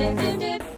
Dip, dip, dip.